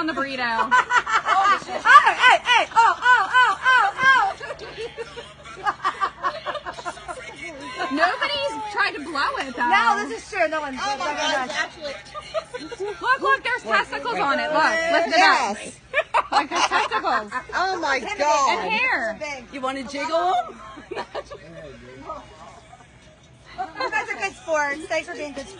on the burrito. oh, hey, hey, oh, oh, oh, oh, oh. Nobody's tried to blow it though. No, this is true. No one's. Oh my God, actually. Look, look, there's testicles on it. Look, lift it Yes. up. Like there's testicles. Oh my And God. hair. You want to jiggle them? You guys are good sports. Thanks for being good sports.